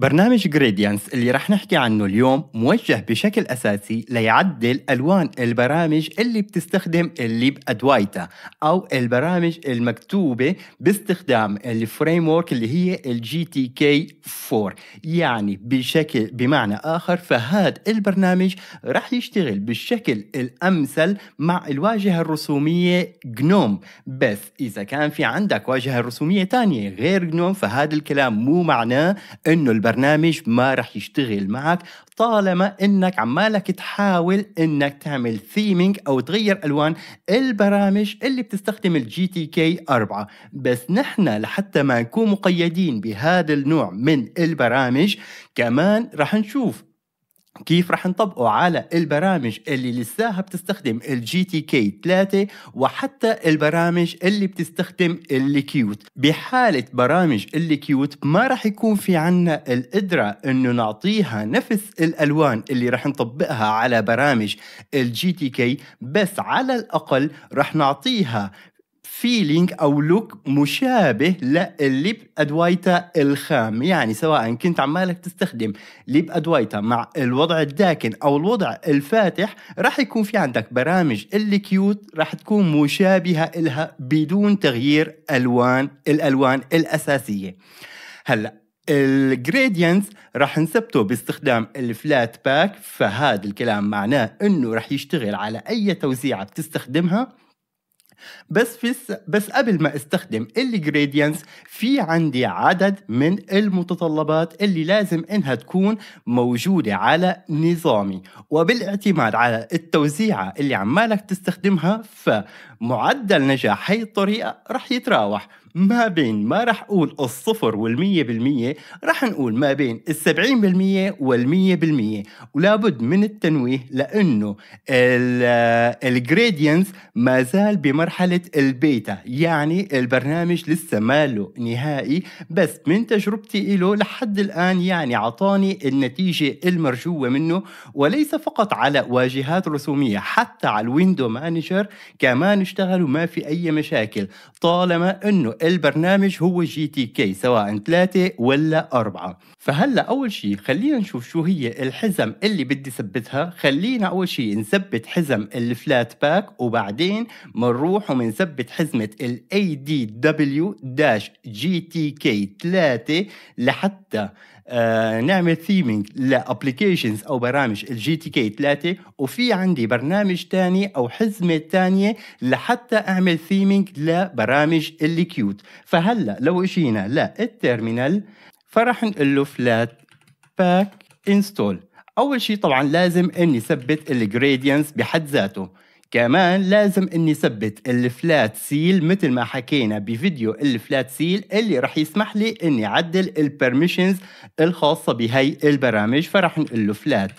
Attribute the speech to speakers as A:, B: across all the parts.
A: برنامج Gradience اللي رح نحكي عنه اليوم موجه بشكل أساسي ليعدل ألوان البرامج اللي بتستخدم ال libadwaita أو البرامج المكتوبة باستخدام ال framework اللي هي ال GTK 4 يعني بشكل بمعنى آخر فهذا البرنامج رح يشتغل بالشكل الأمثل مع الواجهة الرسومية GNOME بس إذا كان في عندك واجهة رسومية تانية غير GNOME فهذا الكلام مو معناه إنه البرنامج ما رح يشتغل معك طالما إنك عمالك تحاول إنك تعمل theming أو تغير ألوان البرامج اللي بتستخدم ال GTK 4 بس نحن لحتى ما نكون مقيدين بهذا النوع من البرامج كمان رح نشوف كيف رح نطبقه على البرامج اللي لساها بتستخدم ال GTK 3 وحتى البرامج اللي بتستخدم ال Qt بحالة برامج ال Qt ما رح يكون في عنا القدرة إنه نعطيها نفس الألوان اللي رح نطبقها على برامج ال GTK بس على الأقل رح نعطيها feeling أو look مشابه للل libadwaita الخام. يعني سواء كنت عمالك تستخدم libadwaita مع الوضع الداكن أو الوضع الفاتح راح يكون في عندك برامج ال Qt راح تكون مشابهة لها بدون تغيير ألوان الألوان الأساسية. هلأ ال Gradience راح نثبته باستخدام ال Flatpak فهذا الكلام معناه إنه راح يشتغل على أي توزيعة بتستخدمها. بس في بس قبل ما استخدم ال Gradience في عندي عدد من المتطلبات اللي لازم إنها تكون موجودة على نظامي. وبالاعتماد على التوزيعة اللي عمالك تستخدمها فمعدل نجاح هي الطريقة رح يتراوح. ما بين ما رح أقول الصفر والمية بالمية رح نقول ما بين السبعين بالمية والمية بالمية. ولابد من التنويه لأنه ال Gradience ما زال بمرحلة البيتا يعني البرنامج لسه ماله نهائي. بس من تجربتي له لحد الآن يعني عطاني النتيجة المرجوة منه وليس فقط على واجهات رسومية حتى على ال window manager كمان اشتغلوا ما في أي مشاكل. طالما أنه البرنامج هو GTK سواء ثلاثة ولا أربعة. فهلأ أول شيء خلينا نشوف شو هي الحزم اللي بدي ثبتها. خلينا أول شيء نثبت حزم ال Flatpak وبعدين بنروح وبنثبت حزمة ال ADW-GTK 3 لحتى آه نعمل theming ل applications أو برامج ال GTK 3 وفي عندي برنامج تاني أو حزمة تانية لحتى أعمل theming لبرامج ال Qt فهلأ لو إجينا لل terminal فرح نقول له Flatpak install أول شيء طبعا لازم إني ثبت ال Gradience بحد ذاته. كمان لازم إني ثبت ال Flatseal مثل ما حكينا بفيديو ال Flatseal اللي رح يسمح لي إني أعدل ال permissions الخاصة بهي البرامج. فرح نقول له Flat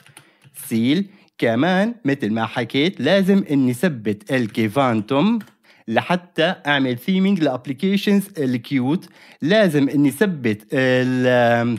A: seal كمان مثل ما حكيت لازم إني ثبت ال Kvantum لحتى أعمل theming ل applications ال Qt. لازم إني ثبت ال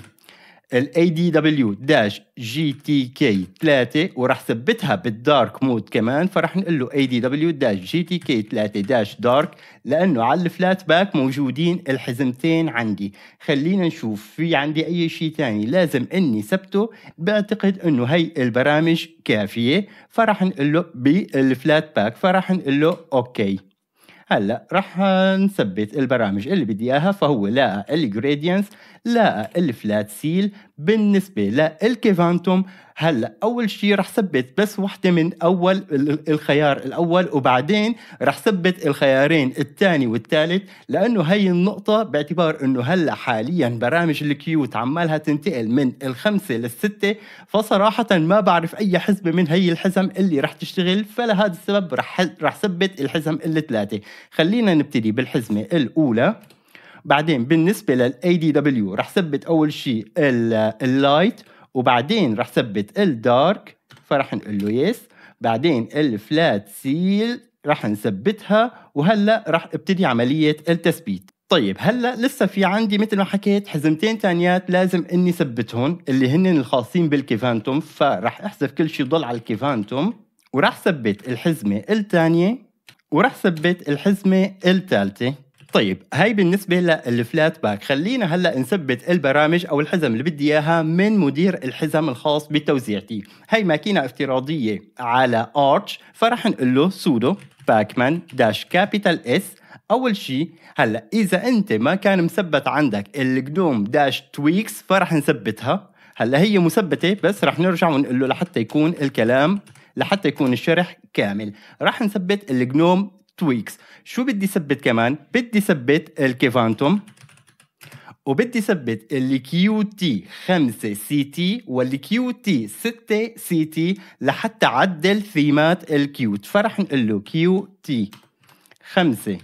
A: ال ADW-GTK 3 وراح ثبتها بال dark mode كمان فراح نقول له ADW-GTK 3 dark لأنه على ال Flatpak موجودين الحزمتين عندي. خلينا نشوف في عندي أي شيء ثاني لازم إني ثبته. بعتقد إنه هي البرامج كافية. فراح نقول له بال Flatpak فراح نقول له okay. هلأ راح نثبت البرامج اللي بدي إياها فهو لا ال Gradience لا ال Flatseal بالنسبة لل Kvantum هلأ أول شيء رح ثبت بس وحدة من أول الخيار الأول وبعدين رح ثبت الخيارين الثاني والثالث لأنه هي النقطة باعتبار أنه هلأ حاليا برامج ال Qt عمالها تنتقل من الخمسة للستة فصراحة ما بعرف أي حزمة من هي الحزم اللي رح تشتغل فلهذا السبب رح رح ثبت الحزم الثلاثة. خلينا نبتدي بالحزمة الأولى. بعدين بالنسبة لل ADW رح ثبت أول شيء ال light وبعدين رح ثبت ال dark فرح نقول له yes بعدين ال Flatseal رح نثبتها وهلأ رح ابتدي عملية التثبيت طيب هلأ لسه في عندي مثل ما حكيت حزمتين تانيات لازم إني ثبتهم اللي هن الخاصين بال Kvantum فرح أحذف كل شيء ضل على ال Kvantum. وراح ثبت الحزمة الثانية وراح ثبت الحزمة الثالثة طيب هاي بالنسبة لل Flatpak خلينا هلأ نثبت البرامج أو الحزم اللي بدي إياها من مدير الحزم الخاص بتوزيعتي. هاي ماكينة افتراضية على Arch فرح نقول له sudo pacman dash capital S أول شيء هلأ إذا أنت ما كان مثبت عندك ال GNOME dash tweaks فرح نثبتها. هلأ هي مثبتة بس رح نرجع ونقول له لحتى يكون الكلام لحتى يكون الشرح كامل. رح نثبت ال GNOME tweaks شو بدي ثبت كمان؟ بدي ثبت ال Kvantum وبدي ثبت ال Qt 5 CT وال Qt 6 CT لحتى عدل ثيمات ال Qt. فرح نقول له Qt 5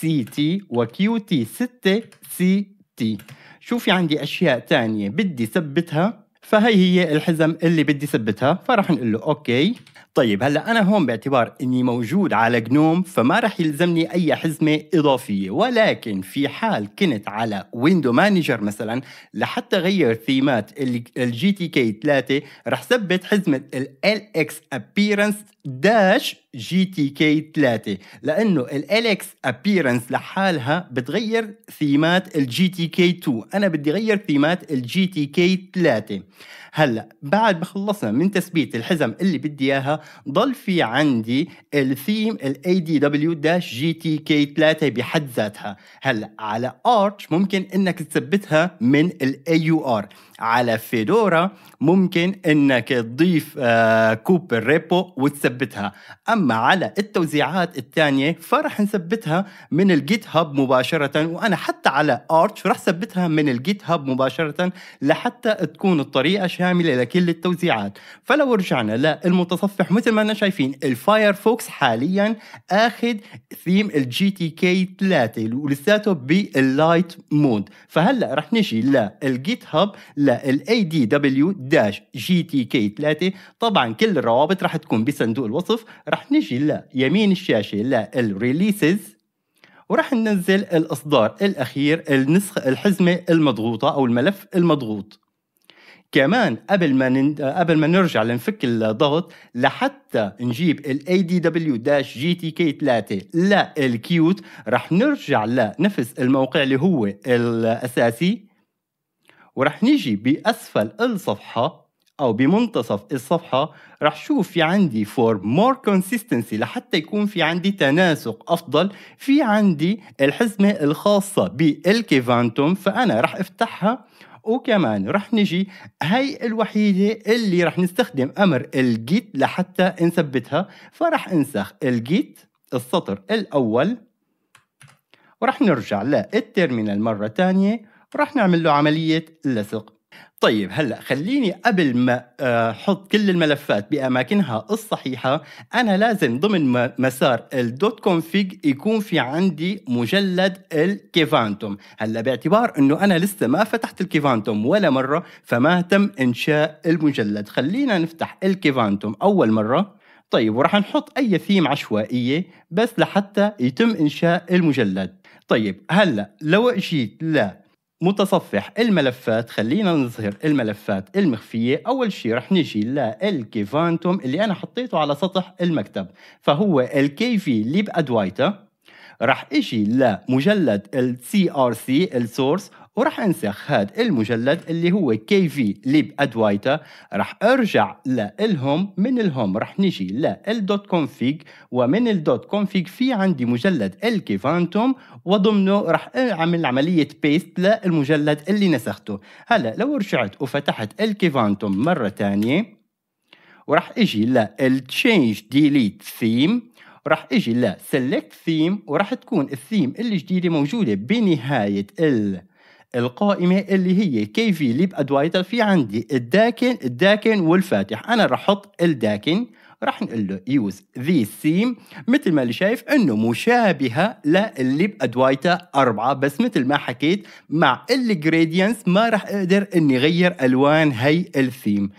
A: CT و Qt 6 CT. شو في عندي أشياء تانية بدي ثبتها فهي هي الحزم اللي بدي ثبتها. فرح نقول له okay. طيب هلأ أنا هون باعتبار إني موجود على GNOME فما رح يلزمني أي حزمة إضافية. ولكن في حال كنت على window manager مثلا لحتى غير ثيمات ال GTK 3 رح ثبت حزمة ال LXAppearance dash GTK 3 لأنه ال LXAppearance لحالها بتغير ثيمات ال GTK 2 أنا بدي غير ثيمات ال GTK 3 هلأ بعد ما خلصنا من تثبيت الحزم اللي بدي إياها ضل في عندي الثيم ال adw dash GTK 3 بحد ذاتها. هلأ على Arch ممكن إنك تثبتها من ال AUR على Fedora ممكن إنك تضيف آه Copr repo وتثبتها. أما على التوزيعات الثانية فرح نثبتها من ال GitHub مباشرة وأنا حتى على Arch رح ثبتها من ال GitHub مباشرة لحتى تكون الطريقة شامله لكل التوزيعات. فلو رجعنا للمتصفح مثل ما إحنا شايفين ال Firefox حاليا آخذ theme ال GTK 3 ولساته بال light mode فهلأ رح نجي لل GitHub لل adw dash GTK 3 طبعا كل الروابط رح تكون بصندوق الوصف. رح نجي ليمين الشاشة لل releases ورح ننزل الإصدار الأخير النسخ الحزمة المضغوطة أو الملف المضغوط. كمان قبل ما نن... قبل ما نرجع لنفك الضغط لحتى نجيب adw dash GTK 3 لل Qt رح نرجع لنفس الموقع اللي هو الأساسي ورح نيجي بأسفل الصفحة أو بمنتصف الصفحة رح شوف في عندي for more consistency لحتى يكون في عندي تناسق أفضل في عندي الحزمة الخاصة بال Kvantum فأنا رح أفتحها وكمان رح نجي هاي الوحيدة اللي رح نستخدم أمر ال git لحتى نثبتها فرح انسخ ال git السطر الأول ورح نرجع لل terminal مرة تانية ورح نعمل له عملية لصق. طيب هلأ خليني قبل ما آه، أحط كل الملفات بأماكنها الصحيحة أنا لازم ضمن مسار ال dot config يكون في عندي مجلد ال Kvantum هلأ باعتبار إنه أنا لسه ما فتحت ال Kvantum ولا مرة فما تم إنشاء المجلد. خلينا نفتح ال Kvantum أول مرة. طيب وراح نحط أي ثيم عشوائية بس لحتى يتم إنشاء المجلد. طيب هلأ لو اجيت ل متصفح الملفات. خلينا نظهر الملفات المخفية. أول شيء رح نجي لل Kvantum اللي أنا حطيته على سطح المكتب. فهو ال KvLibadwaita رح إجي لمجلد SRC ال source وراح أنسخ هذا المجلد اللي هو KvLibadwaita. راح أرجع لل home من ال home راح نجي لل dot config ومن ال dot config في عندي مجلد ال Kvantum وضمنه راح أعمل عملية paste للمجلد اللي نسخته. هلا لو رجعت وفتحت ال Kvantum مرة ثانية وراح إجي لل change delete theme وراح إجي ل select theme وراح تكون الثيم الجديدة موجودة بنهاية ال القائمة اللي هي KvLibadwaita في عندي الداكن الداكن والفاتح. أنا راح أحط الداكن راح نقول له use this theme مثل ما اللي شايف إنه مشابهة للل Libadwaita أربعة بس مثل ما حكيت مع ال Gradience ما راح أقدر إني غير ألوان هي الثيم.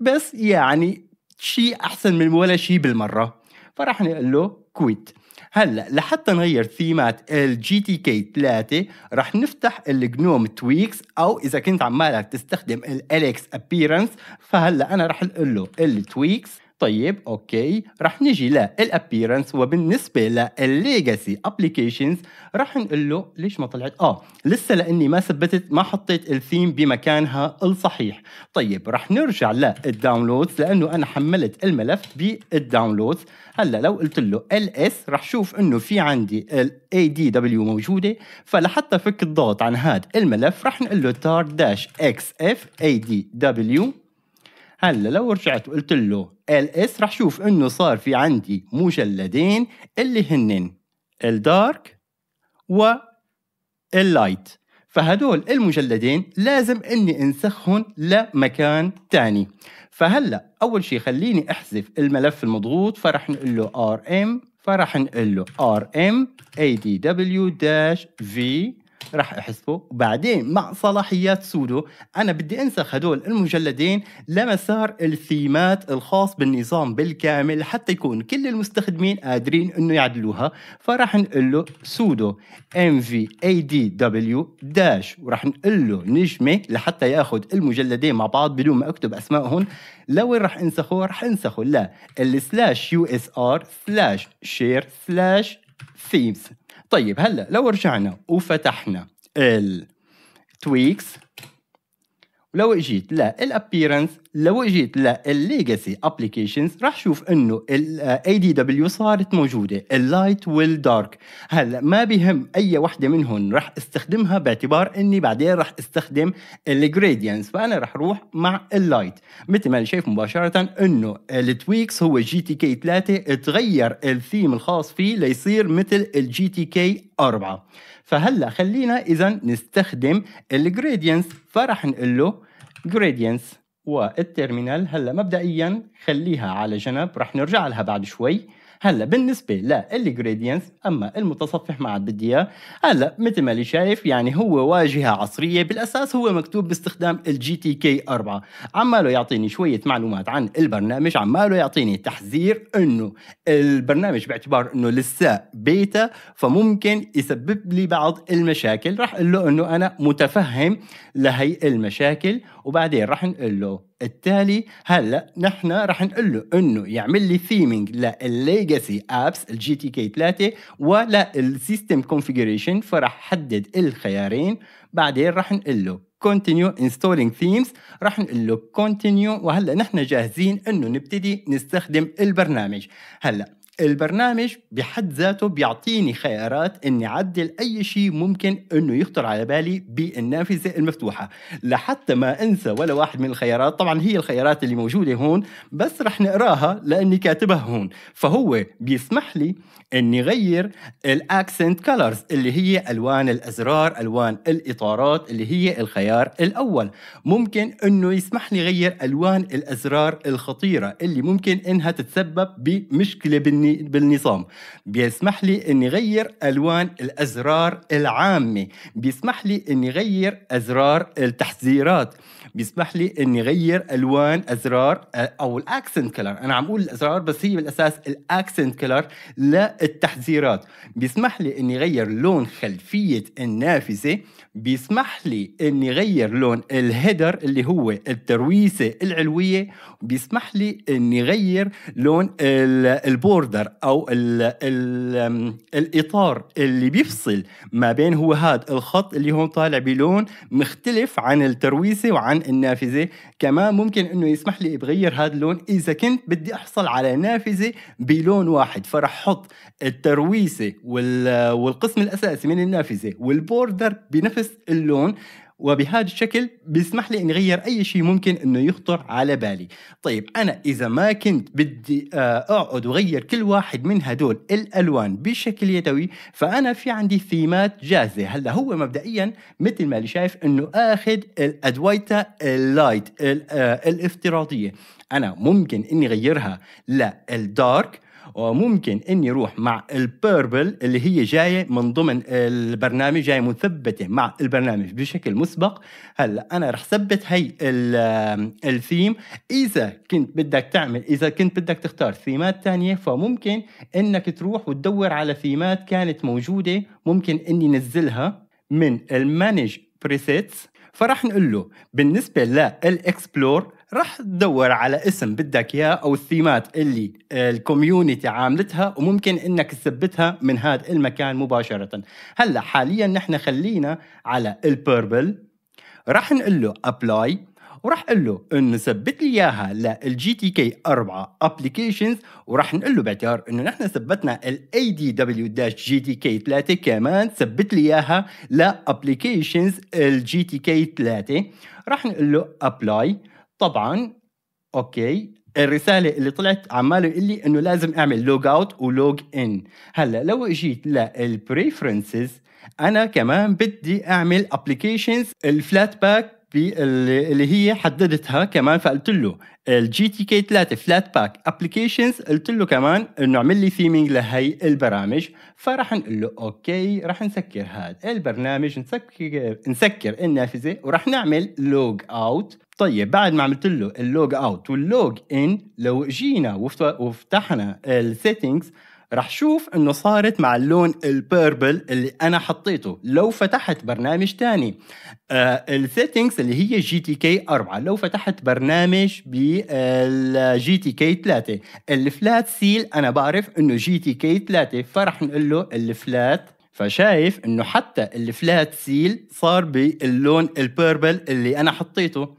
A: بس يعني شيء أحسن من ولا شيء بالمرة. فراح نقول له quit هلا لحتى نغير ثيمات ال GTK 3 رح نفتح ال GNOME tweaks أو إذا كنت عمالك تستخدم ال LXAppearance فهلا أنا رح نقول له ال tweaks طيب okay. رح نجي لل appearance وبالنسبة للل legacy applications رح نقول له ليش ما طلعت؟ آه لسه لإني ما ثبتت ما حطيت الثيم بمكانها الصحيح. طيب رح نرجع لل downloads لأنه أنا حملت الملف بال downloads هلأ لو قلت له ال إس رح شوف إنه في عندي الاي دي دبليو موجودة. فلحتى فك الضغط عن هذا الملف رح نقول له tar dash xf adw هلأ لو رجعت وقلت له ls رح شوف إنه صار في عندي مجلدين اللي هنن ال dark وال light فهدول المجلدين لازم إني انسخهم لمكان تاني. فهلأ أول شيء خليني أحذف الملف المضغوط فرح نقول له r فرح نقول له rm راح احذفه وبعدين مع صلاحيات sudo أنا بدي أنسخ هدول المجلدين لمسار الثيمات الخاص بالنظام بالكامل حتى يكون كل المستخدمين قادرين إنه يعدلوها. فراح نقول له sudo mv adw dash وراح نقول له نجمة لحتى ياخذ المجلدين مع بعض بدون ما أكتب أسمائهم. لوين راح أنسخه؟ راح أنسخه لا ال slash usr slash share slash themes طيب هلا لو رجعنا وفتحنا ال Tweaks ولو اجيت لل appearance لو اجيت للل legacy applications راح شوف إنه الاي دي دبليو صارت موجودة ال light وال dark هلأ ما بهم أي وحدة منهم راح استخدمها باعتبار إني بعدين راح استخدم ال Gradience فأنا راح أروح مع ال light مثل ما شايف مباشرة إنه ال Tweaks هو GTK 3 تغير الثيم الخاص فيه ليصير مثل ال GTK 4 فهلا خلينا اذا نستخدم ال Gradience فراح نقول له Gradience وال terminal هلا مبدئيا خليها على جنب رح نرجع لها بعد شوي. هلا بالنسبة لل Gradience أما المتصفح ما عاد بدي إياه هلا مثل ما اللي شايف يعني هو واجهة عصرية بالأساس هو مكتوب باستخدام ال GTK 4 عماله يعطيني شوية معلومات عن البرنامج عماله يعطيني تحذير إنه البرنامج باعتبار إنه لسه بيتا فممكن يسبب لي بعض المشاكل. راح أقول له إنه أنا متفهم لهي المشاكل وبعدين راح نقول له التالي هلا نحن راح نقول له إنه يعمل لي theming للل legacy apps ال GTK 3 ولا ال system configuration فراح حدد الخيارين. بعدين راح نقول له continue installing themes راح نقول له continue وهلا نحن جاهزين إنه نبتدي نستخدم البرنامج. هلا البرنامج بحد ذاته بيعطيني خيارات إني أعدل أي شيء ممكن إنه يخطر على بالي بالنافذة المفتوحة. لحتى ما أنسى ولا واحد من الخيارات طبعا هي الخيارات اللي موجودة هون بس رح نقراها لأني كاتبها هون. فهو بيسمح لي إني غير ال accent colors اللي هي ألوان الأزرار ألوان الإطارات اللي هي الخيار الأول. ممكن إنه يسمح لي غير ألوان الأزرار الخطيرة اللي ممكن إنها تتسبب بمشكلة بالنظام. بيسمح لي إني غير ألوان الأزرار العامة. بيسمح لي إني غير أزرار التحذيرات. بيسمح لي إني غير ألوان أزرار أو ال accent color. أنا عم أقول الأزرار بس هي بالأساس ال accent color للتحذيرات. بيسمح لي إني غير لون خلفية النافذة. بيسمح لي إني غير لون ال header اللي هو الترويسة العلوية. بيسمح لي إني غير لون ال border أو ال ال الإطار اللي بيفصل ما بين هو هذا الخط اللي هون طالع بلون مختلف عن الترويسة وعن النافذة. كمان ممكن إنه يسمح لي بغير هذا اللون إذا كنت بدي أحصل على نافذة بلون واحد. فرح أحط الترويسة والقسم الأساسي من النافذة وال border بنفس اللون. وبهذا الشكل بيسمح لي إني أغير أي شيء ممكن إنه يخطر على بالي. طيب أنا إذا ما كنت بدي آه، أقعد وأغير كل واحد من هدول الألوان بشكل يدوي فأنا في عندي ثيمات جاهزة. هلأ هو مبدئيا مثل ما اللي شايف إنه آخذ ال Adwaita ال light آه، الافتراضية. أنا ممكن إني أغيرها لل dark وممكن إني أروح مع ال purple اللي هي جاية من ضمن البرنامج جاية مثبتة مع البرنامج بشكل مسبق. هلأ أنا رح ثبت هي الثيم إذا كنت بدك تعمل إذا كنت بدك تختار ثيمات ثانية فممكن إنك تروح وتدور على ثيمات كانت موجودة ممكن إني نزلها من ال manage presets فراح نقول له بالنسبة لل explore راح تدور على اسم بدك إياه أو الثيمات اللي ال community عاملتها وممكن إنك تثبتها من هذا المكان مباشرة. هلأ حاليا نحن خلينا على ال purple راح نقول له apply وراح أقول له انه ثبت لي إياها لل GTK 4 applications وراح نقول له باعتبار إنه نحن ثبتنا ال adw dash GTK 3 كمان ثبت لي إياها ل applications ال GTK 3 راح نقول له apply طبعا okay الرسالة اللي طلعت عماله يقول لي إنه لازم أعمل log out و log in هلأ لو إجيت لل preferences أنا كمان بدي أعمل applications ال Flatpak اللي هي حددتها كمان فقلت له ال GTK 3 Flatpak applications قلت له كمان انه اعمل لي theming لهي البرامج. فراح نقول له okay راح نسكر هذا البرنامج نسكر نسكر النافذة وراح نعمل log out طيب بعد ما عملت له ال log out وال log in لو جينا وفتحنا ال settings رح شوف إنه صارت مع اللون ال purple اللي أنا حطيته. لو فتحت برنامج تاني. آه ال settings اللي هي GTK 4 لو فتحت برنامج بال GTK 3 ال Flatseal أنا بعرف إنه GTK 3 فرح نقول له ال Flat فشايف إنه حتى ال Flatseal صار باللون ال purple اللي أنا حطيته.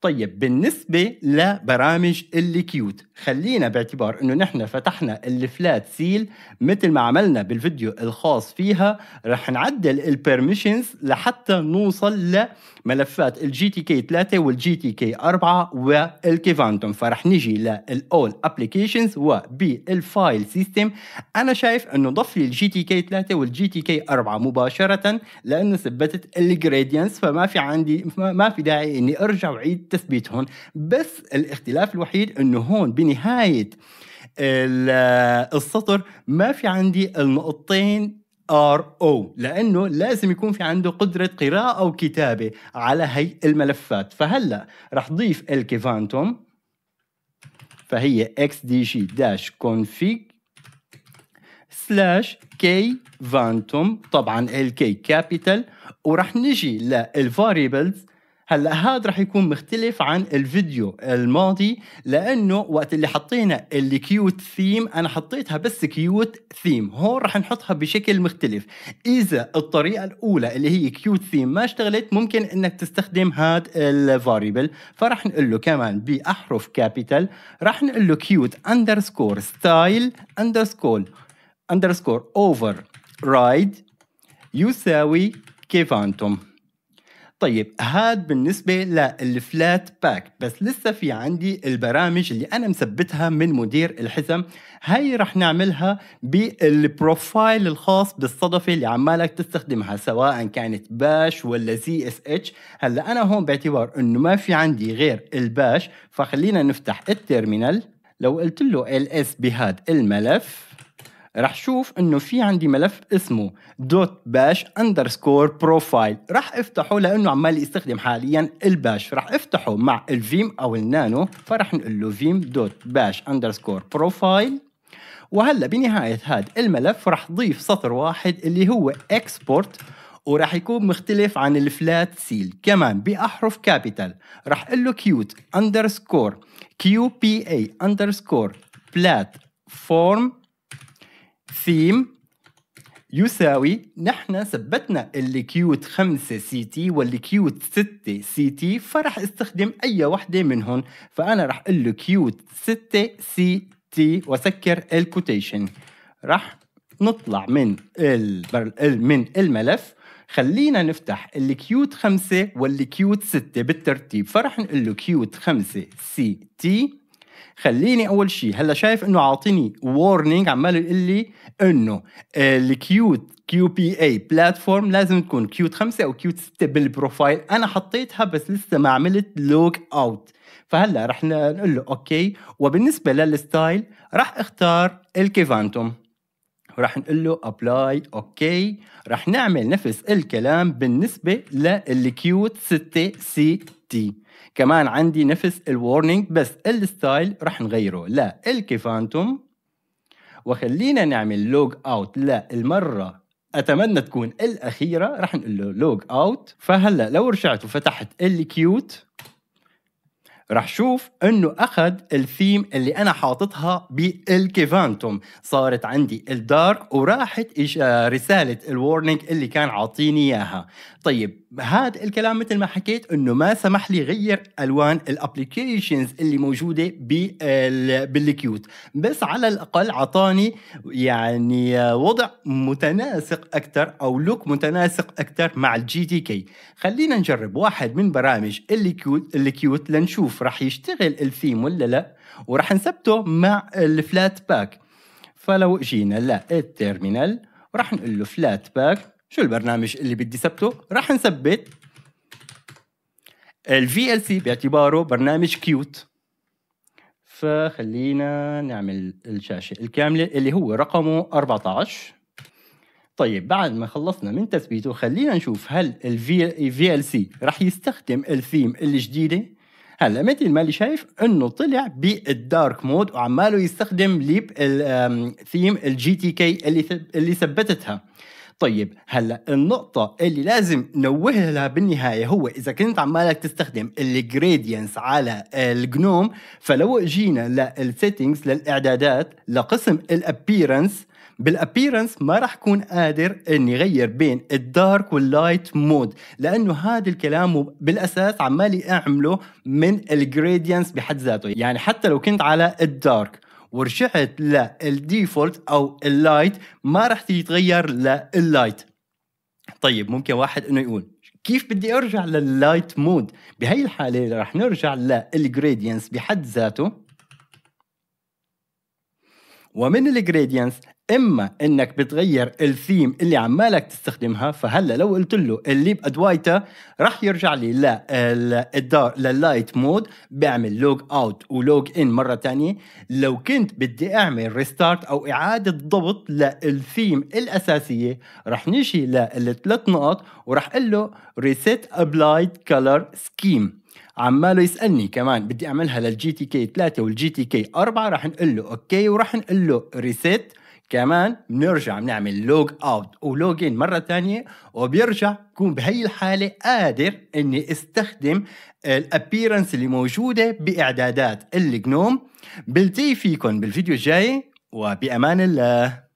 A: طيب بالنسبة لبرامج اللي Qt خلينا باعتبار إنه نحن فتحنا ال Flatseal مثل ما عملنا بالفيديو الخاص فيها رح نعدل ال permissions لحتى نوصل لملفات ال GTK 3 وال GTK 4 وال Kvantum فرح نجي لل all applications وبال file system أنا شايف إنه ضف لي ال GTK 3 وال GTK 4 مباشرة لأنه ثبتت ال Gradience فما في عندي ما في داعي إني أرجع واعيد تثبيتهم بس الاختلاف الوحيد إنه هون بنهاية السطر ما في عندي النقطتين RO لأنه لازم يكون في عنده قدرة قراءة أو كتابة على هي الملفات. فهلأ رح ضيف ال Kvantum فهي XDG dash config slash Kvantum طبعا إلكي capital ورح نجي لل variables هلا هذا رح يكون مختلف عن الفيديو الماضي لأنه وقت اللي حطينا اللي Qt theme أنا حطيتها بس Qt theme هون رح نحطها بشكل مختلف. إذا الطريقة الأولى اللي هي Qt theme ما اشتغلت ممكن إنك تستخدم هذا ال variable فرح نقول له كمان باحرف capital رح نقول له QT underscore style underscore underscore override يساوي Kvantum طيب هاد بالنسبة لل Flatpak بس لسه في عندي البرامج اللي أنا مثبتها من مدير الحزم. هاي رح نعملها بال profile الخاص بالصدفة اللي عمالك تستخدمها سواء كانت Bash ولا ZSH. هلأ أنا هون باعتبار إنه ما في عندي غير ال Bash فخلينا نفتح ال terminal. لو قلت له ls بهذا الملف رح شوف إنه في عندي ملف اسمه dot bash underscore profile. رح أفتحه لأنه عمال يستخدم حاليا ال Bash. رح أفتحه مع ال Vim أو النانو فرح نقول له Vim dot bash underscore profile. وهلأ بنهاية هذا الملف رح ضيف سطر واحد اللي هو export وراح يكون مختلف عن ال Flatseal. كمان بأحرف capital. راح أقول له QT underscore QPA underscore platform theme يساوي نحن ثبتنا اللي Qt 5 CT واللي Qt 6 CT فرح استخدم أي وحدة منهم فأنا رح أقول له Qt 6 CT وسكر ال quotation رح نطلع من من الملف. خلينا نفتح اللي Qt 5 واللي Qt 6 بالترتيب. فرح نقول له Qt 5 CT خليني أول شيء هلأ شايف إنه عاطيني warning عمال يقول لي إنه ال Qt QPA platform لازم تكون Qt 5 أو Qt 6 بال profile أنا حطيتها بس لسه ما عملت log out فهلأ رح نقول له okay. وبالنسبة لل style رح أختار ال Kvantum ورح نقول له apply okay. رح نعمل نفس الكلام بالنسبة لل Qt 6 CT كمان عندي نفس ال warning بس ال style رح نغيره. لل Kvantum وخلينا نعمل log out للمرة أتمنى تكون الاخيره رح نقول له log out فهلأ لو رجعت وفتحت ال Qt راح شوف إنه أخذ الثيم اللي أنا حاططها بال Kvantum صارت عندي ال dark وراحت رسالة ال warning اللي كان عاطيني إياها. طيب هذا الكلام مثل ما حكيت إنه ما سمح لي غير ألوان ال applications اللي موجودة بال Qt. بس على الأقل عطاني يعني وضع متناسق أكثر أو look متناسق أكثر مع ال GTK خلينا نجرب واحد من برامج اللي Qt اللي Qt لنشوف راح يشتغل الثيم ولا لا وراح نثبته مع ال Flatpak فلو جينا لل terminal وراح نقول له Flatpak شو البرنامج اللي بدي ثبته؟ راح نثبت. VLC باعتباره برنامج Qt فخلينا نعمل الشاشة الكاملة اللي هو رقمه 14 طيب بعد ما خلصنا من تثبيته خلينا نشوف هل VLC راح يستخدم الثيم الجديدة؟ هلا مثل ما اللي شايف إنه طلع بال dark mode وعماله يستخدم ليب ال theme ال GTK اللي اللي ثبتتها. طيب هلا النقطة اللي لازم نوه لها بالنهاية هو إذا كنت عمالك تستخدم ال Gradience على ال GNOME فلو جينا لل settings للإعدادات لقسم ال appearance بال appearance ما راح كون قادر إني غير بين ال dark وال light mode لأنه هذا الكلام بالأساس عمالي أعمله من ال Gradience بحد ذاته. يعني حتى لو كنت على ال dark ورجعت لل default أو ال light ما راح تتغير لل light طيب ممكن واحد إنه يقول كيف بدي أرجع لل light mode بهي الحالة راح نرجع لل Gradience بحد ذاته. ومن ال Gradience إما إنك بتغير الثيم اللي عمالك تستخدمها فهلأ لو قلت له libadwaita راح يرجع لي لل dark لل light mode بيعمل log out و log in مرة ثانية لو كنت بدي أعمل restart أو إعادة ضبط للثيم الأساسية راح نجي للثلاث نقط وراح أقول له reset applied color scheme عماله يسألني كمان بدي أعملها لل GTK 3 وال GTK 4 راح نقول له okay وراح نقول له reset كمان بنرجع بنعمل log out و log in مرة ثانية وبيرجع بكون بهي الحالة قادر إني استخدم الابيرنس اللي موجودة بإعدادات الجنوم. بلتقي فيكم بالفيديو الجاي وبأمان الله.